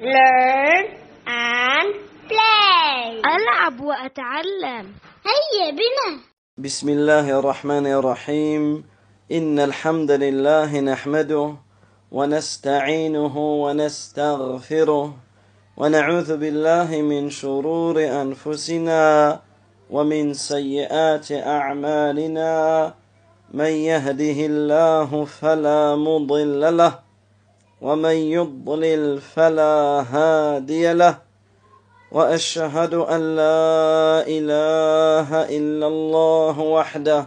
learn and play. ألعب وأتعلم. هيا بنا. بسم الله الرحمن الرحيم. إن الحمد لله نحمده ونستعينه ونستغفره ونعوذ بالله من شرور أنفسنا ومن سيئات أعمالنا. من يهده الله فلا مضل له ومن يضلل فلا هادي له وأشهد أن لا إله إلا الله وحده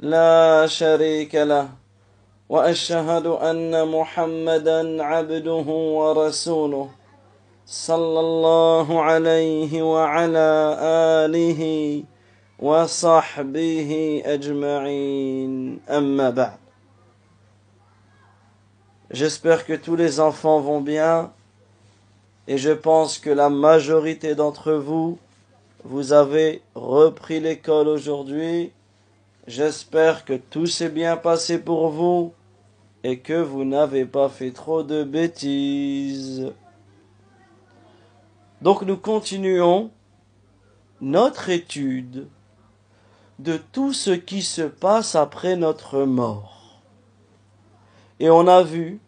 لا شريك له وأشهد أن محمدا عبده ورسوله صلى الله عليه وعلى آله وصحبه أجمعين. أما بعد. J'espère que tous les enfants vont bien et je pense que la majorité d'entre vous, vous avez repris l'école aujourd'hui. J'espère que tout s'est bien passé pour vous et que vous n'avez pas fait trop de bêtises. Donc nous continuons notre étude de tout ce qui se passe après notre mort. Et on a vu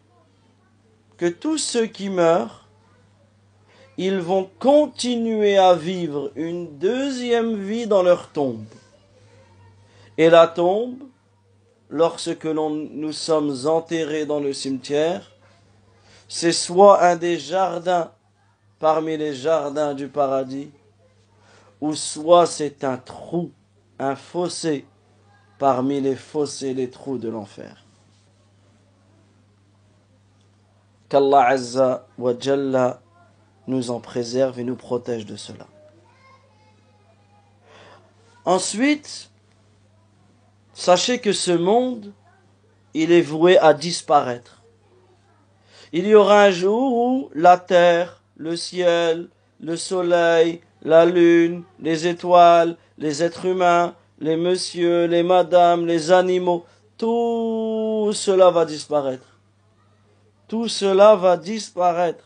que tous ceux qui meurent, ils vont continuer à vivre une deuxième vie dans leur tombe. Et la tombe, lorsque nous sommes enterrés dans le cimetière, c'est soit un des jardins parmi les jardins du paradis, ou soit c'est un trou, un fossé parmi les fossés, les trous de l'enfer. Qu'Allah Azza wa Jalla nous en préserve et nous protège de cela. Ensuite, sachez que ce monde, il est voué à disparaître. Il y aura un jour où la terre, le ciel, le soleil, la lune, les étoiles, les êtres humains, les messieurs, les madames, les animaux, tout cela va disparaître. Tout cela va disparaître.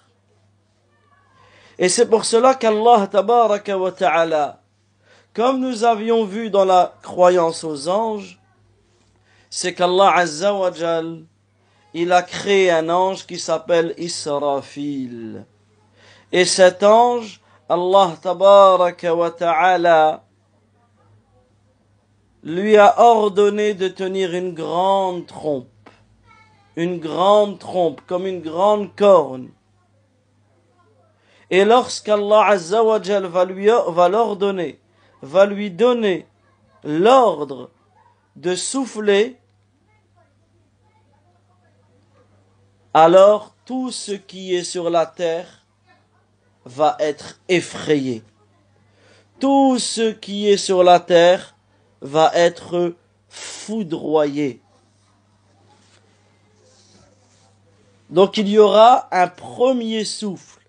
Et c'est pour cela qu'Allah tabaraka wa ta'ala, comme nous avions vu dans la croyance aux anges, c'est qu'Allah azza il a créé un ange qui s'appelle Israfil. Et cet ange, Allah tabaraka wa ta'ala, lui a ordonné de tenir une grande trompe. Une grande trompe, comme une grande corne. Et lorsqu'Allah Azza wa Jal va lui, va l'ordonner, va lui donner l'ordre de souffler, alors tout ce qui est sur la terre va être effrayé. Tout ce qui est sur la terre va être foudroyé. Donc il y aura un premier souffle.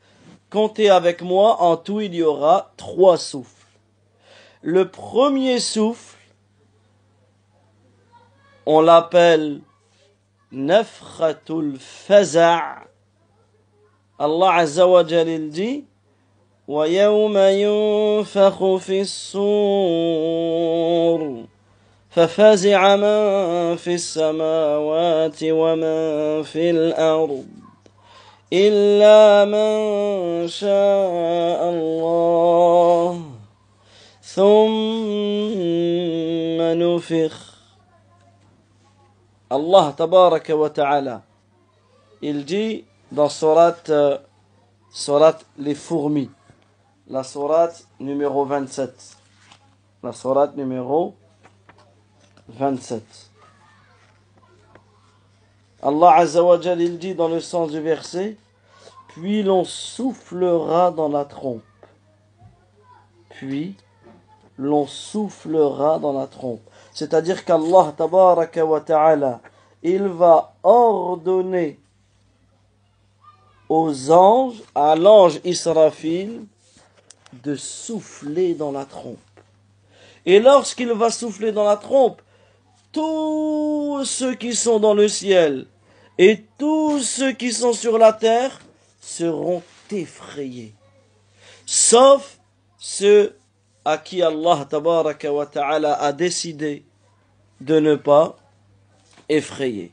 Comptez avec moi, en tout il y aura trois souffles. Le premier souffle, on l'appelle Nafratul Faza' Allah Azza wa Jalil dit ويوم ينفخ في الصور ففزع من في السماوات ومن في الأرض إلا من شاء الله. ثم نفخ. الله تبارك وتعالى. الجي dans surat surat لي فورمي لا surat numéro 27 لا surat numéro 27. Allah Azzawajal il dit dans le sens du verset Puis l'on soufflera dans la trompe. Puis l'on soufflera dans la trompe. C'est-à-dire qu'Allah tabaraka wa ta'ala il va ordonner aux anges, à l'ange Israfil, de souffler dans la trompe. Et lorsqu'il va souffler dans la trompe, tous ceux qui sont dans le ciel et tous ceux qui sont sur la terre seront effrayés. Sauf ceux à qui Allah wa ta'ala a décidé de ne pas effrayer.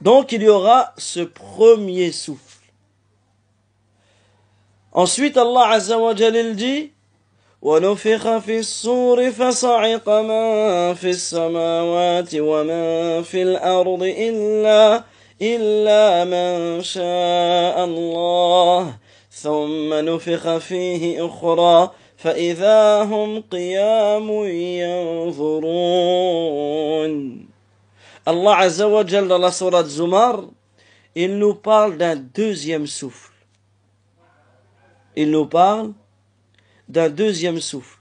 Donc il y aura ce premier souffle. Ensuite Allah Azza wa dit ونفخ في الصور فصعق من في السماوات ومن في الأرض إلا إلا من شاء الله ثم نفخ فيه أخرى فإذا هم قيام ينظرون Allah Azza wa Jal dans la sourate Zumar, il nous parle d'un deuxième souffle. Il nous parle d'un deuxième souffle.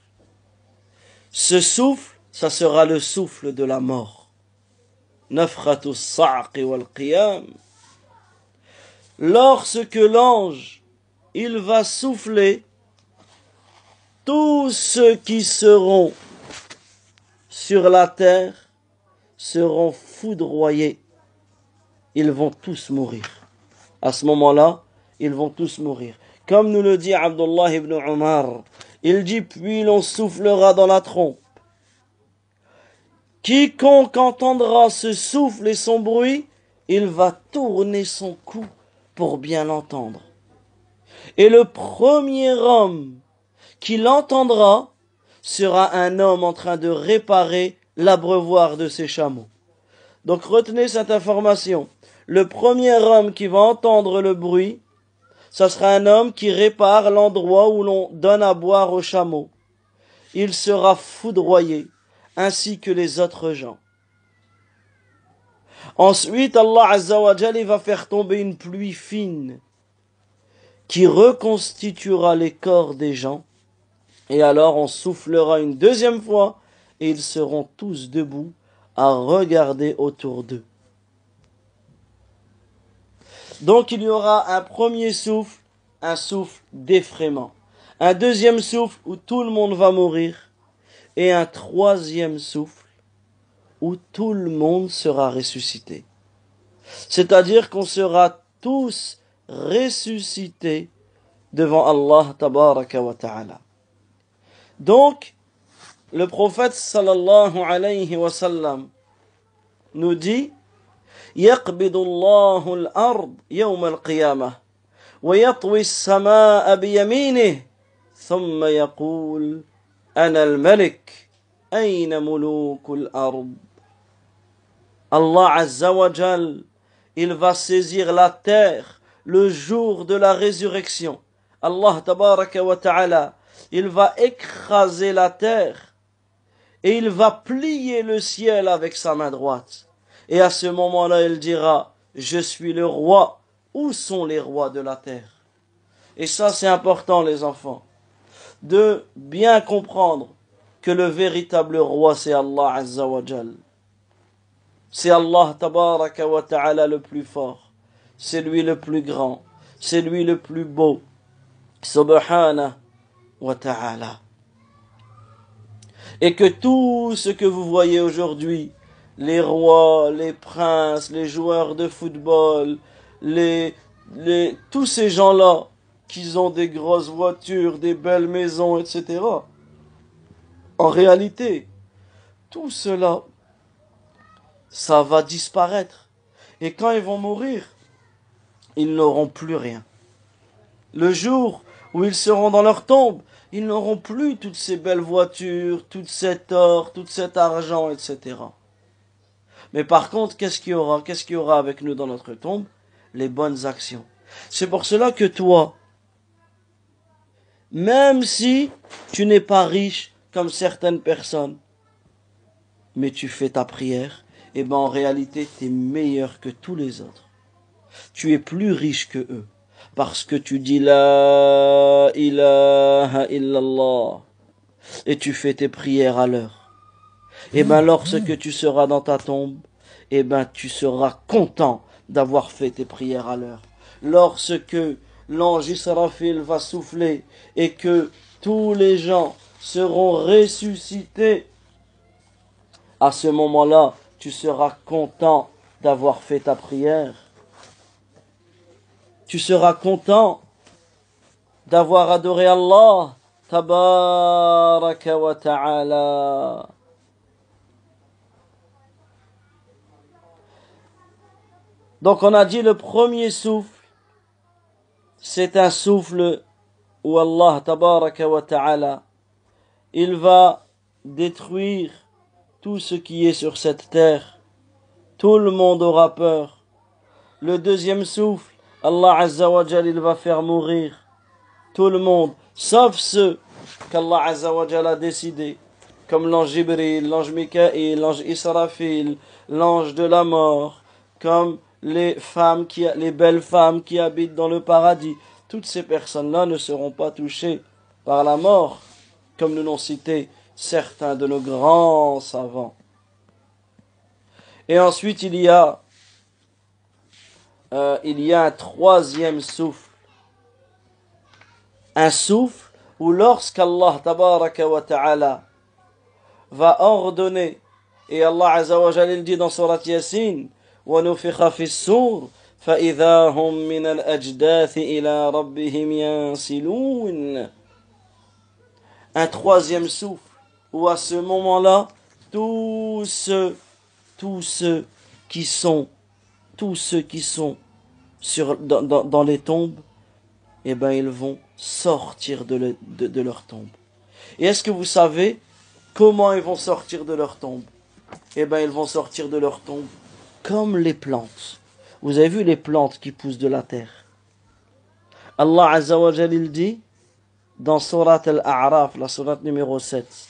Ce souffle, ça sera le souffle de la mort. Lorsque l'ange, il va souffler, tous ceux qui seront sur la terre seront foudroyés. Ils vont tous mourir. À ce moment-là, ils vont tous mourir. Comme nous le dit Abdullah ibn Omar, il dit puis l'on soufflera dans la trompe. Quiconque entendra ce souffle et son bruit, il va tourner son cou pour bien l'entendre. Et le premier homme qui l'entendra sera un homme en train de réparer l'abreuvoir de ses chameaux. Donc retenez cette information. Le premier homme qui va entendre le bruit, ce sera un homme qui répare l'endroit où l'on donne à boire aux chameaux. Il sera foudroyé, ainsi que les autres gens. Ensuite, Allah Azza wa va faire tomber une pluie fine qui reconstituera les corps des gens. Et alors on soufflera une deuxième fois et ils seront tous debout à regarder autour d'eux. Donc il y aura un premier souffle, un souffle d'effraiement. Un deuxième souffle où tout le monde va mourir. Et un troisième souffle où tout le monde sera ressuscité. C'est-à-dire qu'on sera tous ressuscités devant Allah tabaraka ta'ala. Donc, le prophète sallallahu alayhi nous dit يقبض الله الأرض يوم القيامة ويطوي السماء بيمينه ثم يقول أنا الملك أين ملوك الأرض Azza wa Jal, il va saisir la terre le jour de la résurrection. Allah tabaraka wa ta'ala, il va écraser la terre et il va plier le ciel avec sa main droite. Et à ce moment-là, il dira, je suis le roi, où sont les rois de la terre? Et ça, c'est important, les enfants, de bien comprendre que le véritable roi, c'est Allah Azza wa. C'est Allah tabaraka wa ta'ala le plus fort. C'est lui le plus grand. C'est lui le plus beau. Subhana wa ta'ala. Et que tout ce que vous voyez aujourd'hui, les rois, les princes, les joueurs de football, les, les, tous ces gens-là qui ont des grosses voitures, des belles maisons, etc. En réalité, tout cela, ça va disparaître. Et quand ils vont mourir, ils n'auront plus rien. Le jour où ils seront dans leur tombe, ils n'auront plus toutes ces belles voitures, tout cet or, tout cet argent, etc. Mais par contre, qu'est-ce qu'il y aura Qu'est-ce qu'il y aura avec nous dans notre tombe? Les bonnes actions. C'est pour cela que toi, même si tu n'es pas riche comme certaines personnes, mais tu fais ta prière, eh ben en réalité, tu es meilleur que tous les autres. Tu es plus riche que eux parce que tu dis la ilaha illallah et tu fais tes prières à l'heure. Et eh ben lorsque tu seras dans ta tombe, et eh ben tu seras content d'avoir fait tes prières à l'heure. Lorsque l'ange Israfil va souffler et que tous les gens seront ressuscités, à ce moment-là, tu seras content d'avoir fait ta prière tu seras content d'avoir adoré Allah, tabaraka wa ta'ala. Donc on a dit le premier souffle, c'est un souffle où Allah tabaraka wa ta'ala, il va détruire tout ce qui est sur cette terre. Tout le monde aura peur. Le deuxième souffle, Allah azza wa il va faire mourir tout le monde, sauf ceux qu'Allah azza wa a décidé, comme l'ange Jibril, l'ange Mikaïl, l'ange Israfil, l'ange de la mort, comme les femmes qui, les belles femmes qui habitent dans le paradis. Toutes ces personnes-là ne seront pas touchées par la mort, comme nous l'ont cité certains de nos grands savants. Et ensuite, il y a, euh, il y a un troisième souffle. Un souffle où lorsqu'Allah tabaraka wa ta'ala va ordonner, et Allah azza wa dit dans surat Yasin, ونفخ في السور فإذا هم من الأجداث إلى ربهم ينسلون Un troisième souffle, où à ce moment-là, tous ceux, tous ceux qui sont, tous ceux qui sont sur, dans, dans, dans les tombes, eh ben ils vont sortir de, le, de, de leur tombe. Et est-ce que vous savez comment ils vont sortir de leur tombe Eh ben ils vont sortir de leur tombe comme les plantes. Vous avez vu les plantes qui poussent de la terre. Allah Azza wa Jal, il dit dans Surat Al-A'raf, la surat numéro 7.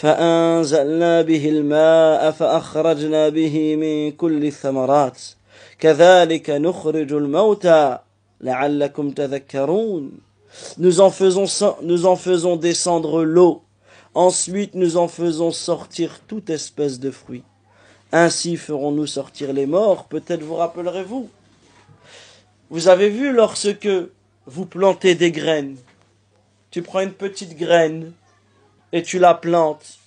فأنزلنا به الماء فأخرجنا به من كل الثمرات كذلك نخرج الموتى لعلكم تذكرون Nous en faisons, nous en faisons descendre l'eau. Ensuite, nous en faisons sortir toute espèce de fruits. Ainsi ferons-nous sortir les morts, peut-être vous rappellerez-vous. Vous avez vu lorsque vous plantez des graines, tu prends une petite graine et tu la plantes.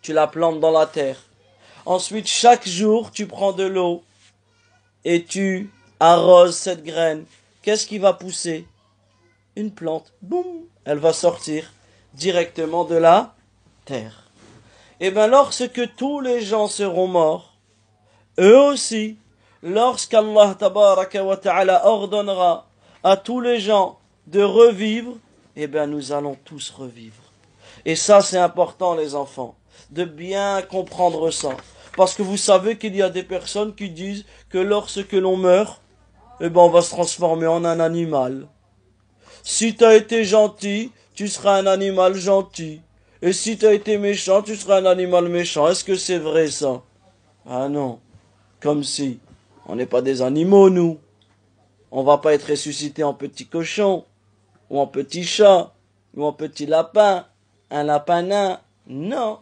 Tu la plantes dans la terre. Ensuite, chaque jour, tu prends de l'eau et tu arroses cette graine. Qu'est-ce qui va pousser? Une plante. Boum Elle va sortir directement de la terre. Et bien lorsque tous les gens seront morts, eux aussi, lorsqu'Allah tabaraka wa ta'ala ordonnera à tous les gens de revivre, eh bien nous allons tous revivre. Et ça c'est important les enfants, de bien comprendre ça. Parce que vous savez qu'il y a des personnes qui disent que lorsque l'on meurt, eh ben on va se transformer en un animal. Si tu as été gentil, tu seras un animal gentil. Et si tu as été méchant, tu seras un animal méchant. Est-ce que c'est vrai ça? Ah non. Comme si. On n'est pas des animaux, nous. On va pas être ressuscité en petit cochon, ou en petit chat, ou en petit lapin, un lapin nain. Non.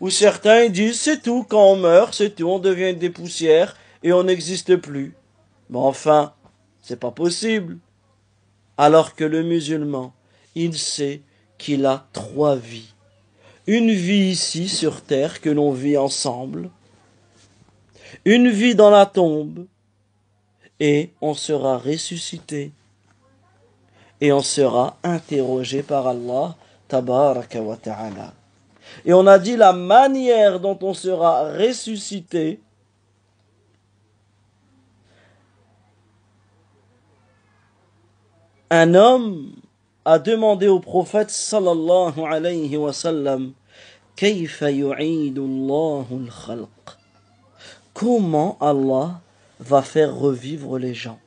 Ou certains disent c'est tout, quand on meurt, c'est tout, on devient des poussières et on n'existe plus. Mais enfin, c'est pas possible. Alors que le musulman, il sait qu'il a trois vies. Une vie ici sur terre que l'on vit ensemble, une vie dans la tombe, et on sera ressuscité, et on sera interrogé par Allah, tabaraka. Et on a dit la manière dont on sera ressuscité, un homme a demandé au prophète sallallahu alayhi wa sallam Comment Allah va faire revivre les gens?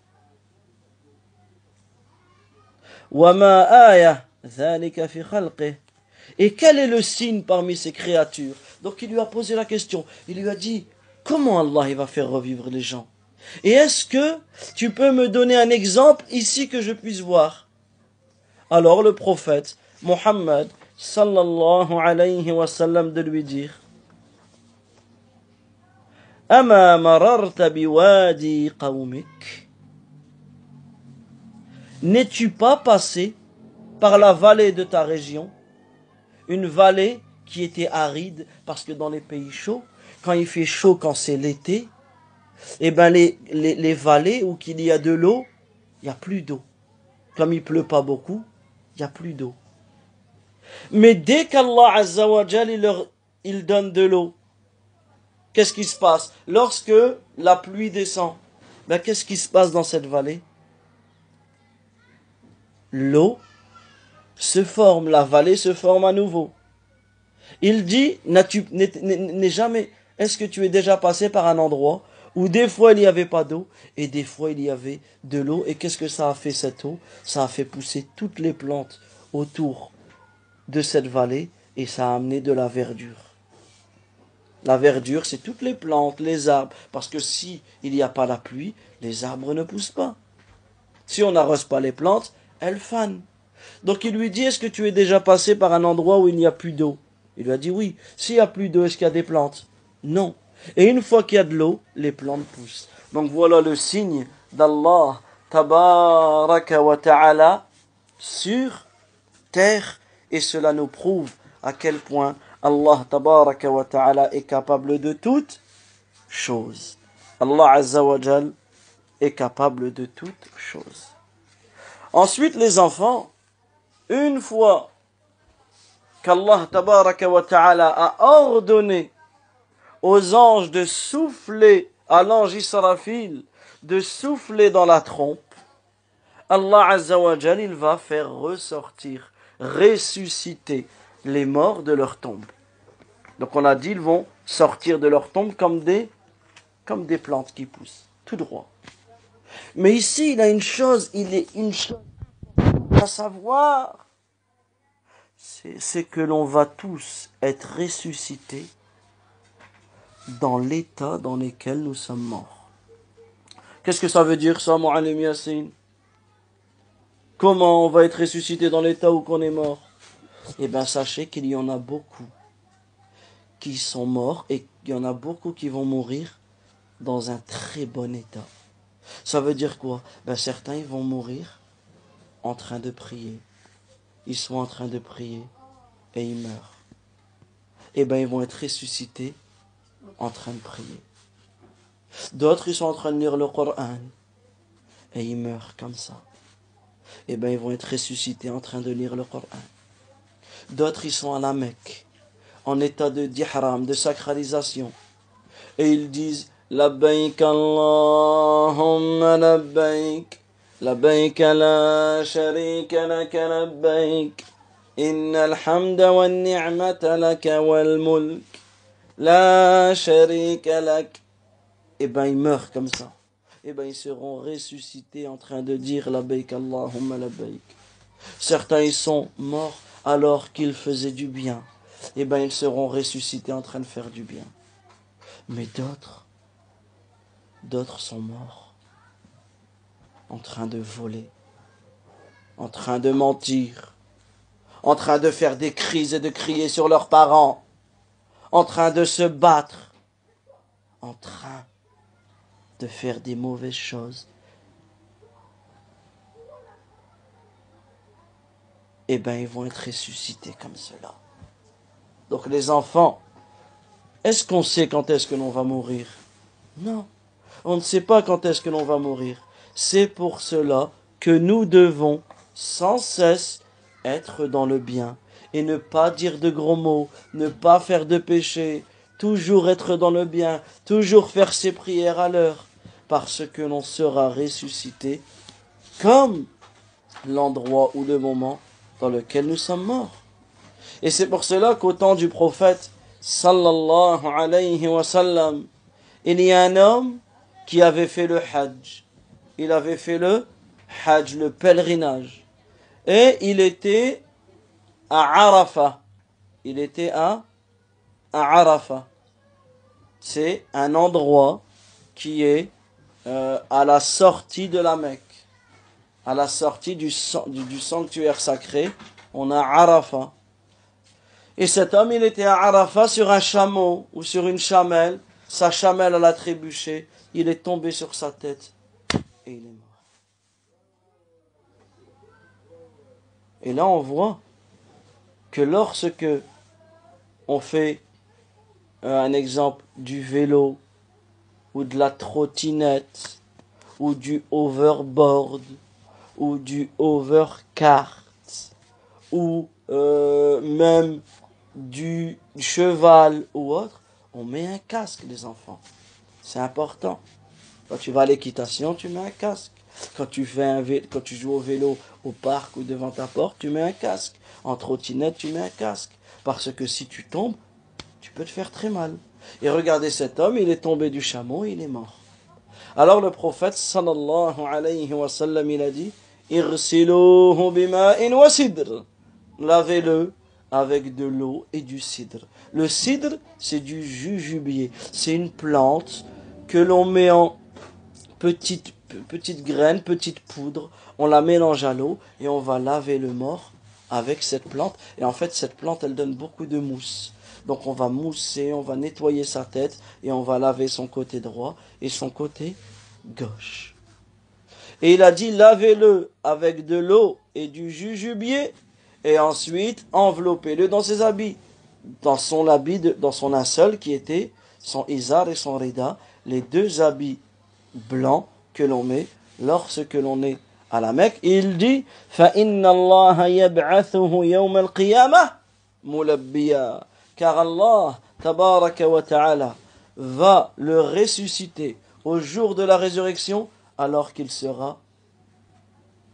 Et quel est le signe parmi ces créatures? Donc il lui a posé la question. Il lui a dit Comment Allah va faire revivre les gens? Et est-ce que tu peux me donner un exemple ici que je puisse voir? Alors le prophète Mohammed sallallahu alayhi wa sallam de lui dire qawmik? N'es-tu pas passé par la vallée de ta région Une vallée qui était aride parce que dans les pays chauds, quand il fait chaud, quand c'est l'été, eh ben les vallées où qu'il y a de l'eau, il n'y a plus d'eau. Comme il pleut pas beaucoup, il n'y a plus d'eau. Mais dès qu'Allah Azzawajal, il, leur, il donne de l'eau, qu'est-ce qui se passe? Lorsque la pluie descend, ben qu'est-ce qui se passe dans cette vallée? L'eau se forme, la vallée se forme à nouveau. Il dit, jamais, est-ce que tu es déjà passé par un endroit où des fois il n'y avait pas d'eau et des fois il y avait de l'eau et qu'est-ce que ça a fait cette eau? Ça a fait pousser toutes les plantes autour de cette vallée et ça a amené de la verdure. La verdure, c'est toutes les plantes, les arbres, parce que si il n'y a pas la pluie, les arbres ne poussent pas. Si on n'arrose pas les plantes, elles fanent. Donc il lui dit, est-ce que tu es déjà passé par un endroit où il n'y a plus d'eau? Il lui a dit oui. S'il n'y a plus d'eau, est-ce qu'il y a des plantes? Non. Et une fois qu'il y a de l'eau, les plantes poussent. Donc voilà le signe d'Allah, tabaraka wa ta'ala, sur terre, et cela nous prouve à quel point Allah tabaraka wa ta'ala est capable de toutes choses. Allah azza wa est capable de toutes choses. Ensuite, les enfants, une fois qu'Allah tabaraka wa ta'ala a ordonné aux anges de souffler, à l'ange Israfil, de souffler dans la trompe, Allah Azza wa il va faire ressortir, ressusciter les morts de leur tombe. Donc on a dit, ils vont sortir de leur tombe comme des, comme des plantes qui poussent, tout droit. Mais ici, il a une chose, il est une chose à savoir, c'est que l'on va tous être ressuscités dans l'état dans lequel nous sommes morts. Qu'est-ce que ça veut dire ça, Mu'alim Yassin Comment on va être ressuscité dans l'état où qu'on est mort? Eh bien, sachez qu'il y en a beaucoup qui sont morts et qu'il y en a beaucoup qui vont mourir dans un très bon état. Ça veut dire quoi? Ben, Certains ils vont mourir en train de prier. Ils sont en train de prier et ils meurent. Eh bien, ils vont être ressuscités en train de prier. D'autres, ils sont en train de lire le Coran. Et ils meurent comme ça. Eh bien, ils vont être ressuscités en train de lire le Coran. D'autres, ils sont à la Mecque, en état de dihram, de sacralisation. Et ils disent, Labbaik Allahumma labbaik. لبيك لا شريك لك لبيك إن الحمد والنعمة لك والملك la sharika lak. Eh ben, ils meurent comme ça. Eh ben, ils seront ressuscités en train de dire la baik Allahumma la baik. Certains, ils sont morts alors qu'ils faisaient du bien. Eh ben, ils seront ressuscités en train de faire du bien. Mais d'autres, d'autres sont morts en train de voler, en train de mentir, en train de faire des crises et de crier sur leurs parents, en train de se battre, en train de faire des mauvaises choses, eh bien, ils vont être ressuscités comme cela. Donc les enfants, est-ce qu'on sait quand est-ce que l'on va mourir? Non, on ne sait pas quand est-ce que l'on va mourir. C'est pour cela que nous devons sans cesse être dans le bien et ne pas dire de gros mots, ne pas faire de péché, toujours être dans le bien, toujours faire ses prières à l'heure, parce que l'on sera ressuscité comme l'endroit ou le moment dans lequel nous sommes morts. Et c'est pour cela qu'au temps du prophète, sallallahu alayhi wa sallam, il y a un homme qui avait fait le hajj. Il avait fait le hajj, le pèlerinage. Et il était à. Il était à, à Arafat. C'est un endroit qui est euh, à la sortie de la Mecque. À la sortie du, sanctuaire sacré, on a Arafat. Et cet homme, il était à Arafat sur un chameau ou sur une chamelle. Sa chamelle, elle a trébuché. Il est tombé sur sa tête et il est mort. Et là, on voit que lorsque on fait euh, un exemple du vélo ou de la trottinette, ou du overboard, ou du overcart, ou euh, même du cheval ou autre, on met un casque, les enfants. C'est important. Quand tu vas à l'équitation, tu mets un casque. Quand tu, fais un vé- quand tu joues au vélo au parc ou devant ta porte, tu mets un casque. En trottinette, tu mets un casque. Parce que si tu tombes, tu peux te faire très mal. Et regardez cet homme, il est tombé du chameau il est mort. Alors le prophète sallallahu alayhi wa sallam, il a dit. Lavez-le avec de l'eau et du cidre. Le cidre, c'est du jujubier. C'est une plante que l'on met en petites petites graines, petites poudres. On la mélange à l'eau et on va laver le mort avec cette plante. Et en fait, cette plante, elle donne beaucoup de mousse. Donc on va mousser, on va nettoyer sa tête et on va laver son côté droit et son côté gauche. Et il a dit lavez-le avec de l'eau et du jujubier et ensuite enveloppez-le dans ses habits, dans son habit, de- dans son linceul qui était son izar et son rida, les deux habits blancs que l'on met lorsque l'on est à la Mecque. Il dit فَإِنَّ اللَّهَ يَبْعَثُهُ يَوْمَ الْقِيَامَةِ مُلَبِّيًا Car Allah, tabaraka wa ta'ala, va le ressusciter au jour de la résurrection alors qu'il sera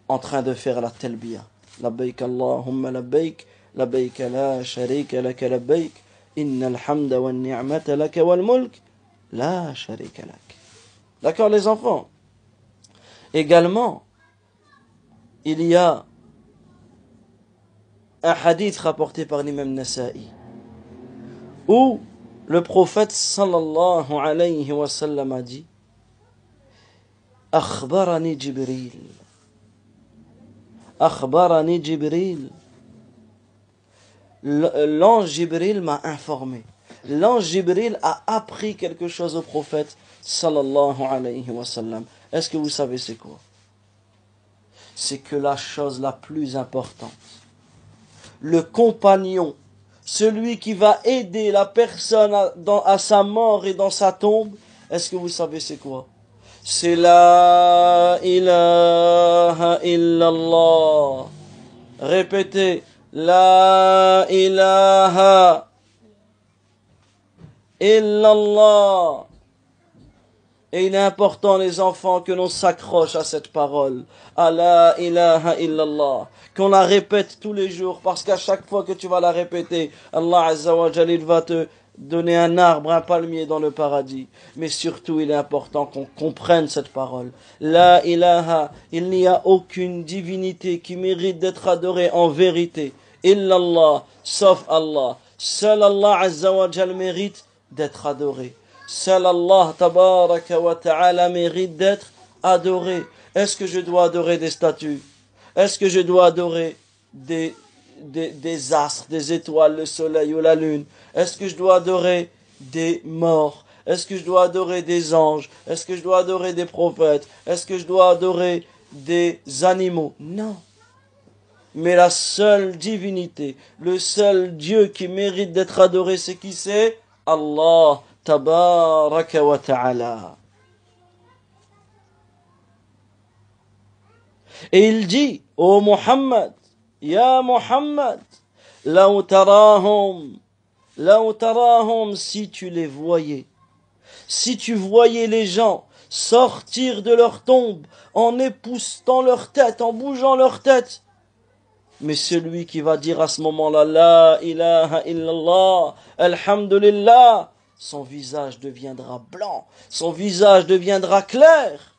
en train de faire la talbiya. Labbaik Allahumma labbaik, labbaik la sharika laka labbaik, inna alhamda wa ni'mata laka wal mulk, la sharika lak. D'accord les enfants Également, il y a un hadith rapporté par l'imam Nasa'i où le prophète sallallahu alayhi wa sallam a dit Akhbarani Jibril Akhbarani Jibril L'ange Jibril m'a informé. L'ange Jibril a appris quelque chose au prophète sallallahu alayhi wa sallam. Est-ce que vous savez c'est quoi? C'est que la chose la plus importante, le compagnon, celui qui va aider la personne à, sa mort et dans sa tombe, est-ce que vous savez c'est quoi? C'est la ilaha illallah. Répétez, la ilaha illallah. Et il est important, les enfants, que l'on s'accroche à cette parole. La ilaha illallah. Qu'on la répète tous les jours, parce qu'à chaque fois que tu vas la répéter, Allah Azza wa il va te donner un arbre, un palmier dans le paradis. Mais surtout, il est important qu'on comprenne cette parole. La ilaha, il n'y a aucune divinité qui mérite d'être adorée en vérité. Illallah, sauf Allah. Seul Allah Azza wa mérite d'être adoré. Seul Allah tabaraka wa mérite d'être adoré. Est-ce que je dois adorer des statues? Est-ce que je dois adorer des, des, des astres, des étoiles, le soleil ou la lune? Est-ce que je dois adorer des morts? Est-ce que je dois adorer des anges? Est-ce que je dois adorer des prophètes? Est-ce que je dois adorer des animaux? Non. Mais la seule divinité, le seul Dieu qui mérite d'être adoré, c'est qui? C'est Allah Et il dit, ô Muhammad, Ya Muhammad, law tarahum, law tarahum, si tu les voyais, si tu voyais les gens sortir de leur tombe en époustant leur tête, en bougeant leur tête, mais celui qui va dire à ce moment-là, La ilaha illallah, alhamdulillah, son visage deviendra blanc, son visage deviendra clair.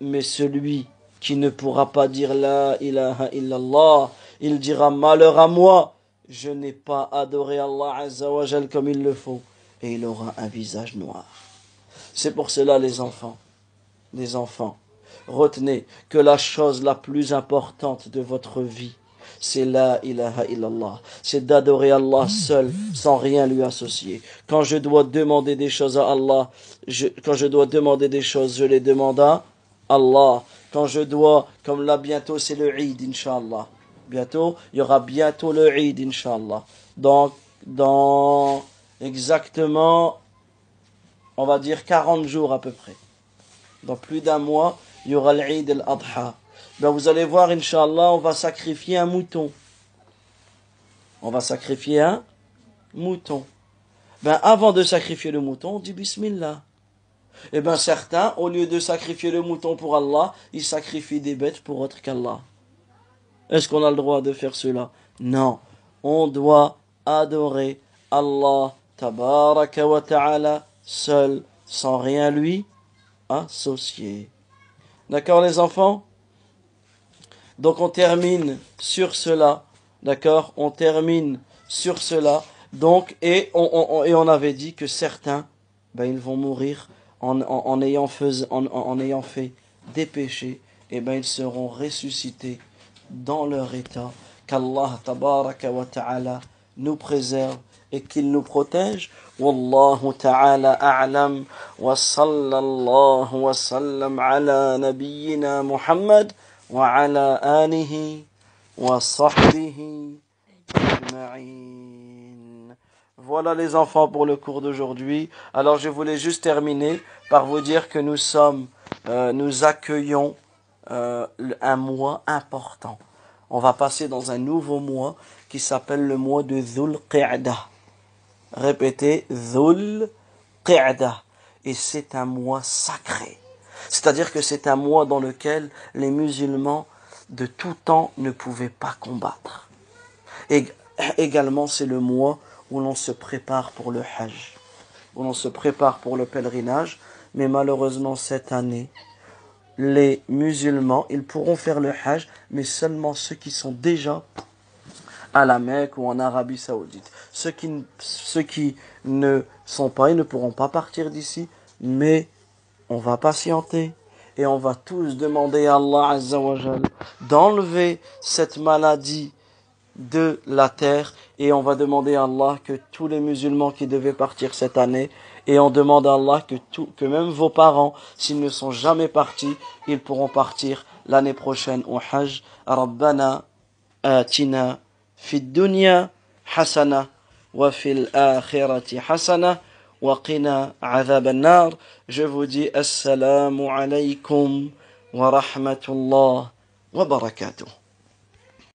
Mais celui qui ne pourra pas dire La ilaha illallah, il dira Malheur à moi, je n'ai pas adoré Allah Azza wa Jal comme il le faut, et il aura un visage noir. C'est pour cela, les enfants, les enfants, retenez que la chose la plus importante de votre vie, c'est la ilaha illallah. C'est d'adorer Allah seul, sans rien lui associer. Quand je dois demander des choses à Allah, je- quand je dois demander des choses, je les demande à Allah. Quand je dois, comme là bientôt c'est le Eid, Inch'Allah. Bientôt, il y aura bientôt le Eid, Inch'Allah. Donc, dans exactement on va dire 40 jours à peu près. Dans plus d'un mois, il y aura l'Eid al-Adha. Ben vous allez voir, Inch'Allah, on va sacrifier un mouton. On va sacrifier un mouton. Ben avant de sacrifier le mouton, on dit Bismillah. Eh bien, certains, au lieu de sacrifier le mouton pour Allah, ils sacrifient des bêtes pour autre qu'Allah. Est-ce qu'on a le droit de faire cela? Non. On doit adorer Allah, tabaraka wa ta'ala, seul, sans rien lui associer. D'accord, les enfants? Donc, on termine sur cela. D'accord? On termine sur cela. Donc, et on, avait dit que certains, ben, ils vont mourir en, ayant, fait des péchés, et bien ils seront ressuscités dans leur état. Qu'Allah tabaraka wa ta'ala nous préserve et qu'il nous protège. Ta'ala a'lam wa sallallahu wa sallam ala nabiyyina Voilà les enfants pour le cours d'aujourd'hui. Alors je voulais juste terminer par vous dire que nous sommes, euh, nous accueillons euh, un mois important. On va passer dans un nouveau mois qui s'appelle le mois de Dhul Qi'dah. Répétez, Dhul Qi'dah. Et c'est un mois sacré. C'est-à-dire que c'est un mois dans lequel les musulmans de tout temps ne pouvaient pas combattre. Également, c'est le mois où l'on se prépare pour le Hajj, où l'on se prépare pour le pèlerinage, mais malheureusement cette année, les musulmans, ils pourront faire le Hajj, mais seulement ceux qui sont déjà à la Mecque ou en Arabie Saoudite. Ceux qui, ceux qui ne sont pas, ils ne pourront pas partir d'ici, mais on va patienter et on va tous demander à Allah d'enlever cette maladie de la terre et on va demander à Allah que tous les musulmans qui devaient partir cette année et on demande à Allah que, tout, que même vos parents, s'ils ne sont jamais partis, ils pourront partir l'année prochaine au Hajj. Rabbana atina fid dunya hasana wa fil hasana wa qina azab nar Je vous dis assalamu alaykum wa rahmatullah wa barakatuh.